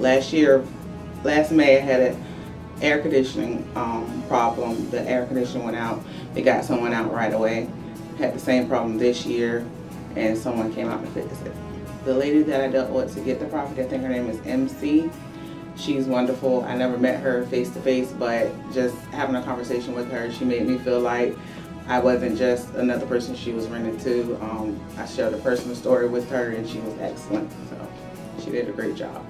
last year, last May, I had an air conditioning um, problem. The air conditioner went out. They got someone out right away. Had the same problem this year, and someone came out to fix it. The lady that I dealt with to get the property, I think her name is MC. She's wonderful. I never met her face to face, but just having a conversation with her, she made me feel like I wasn't just another person she was renting to. Um, I shared a personal story with her, and she was excellent. So she did a great job.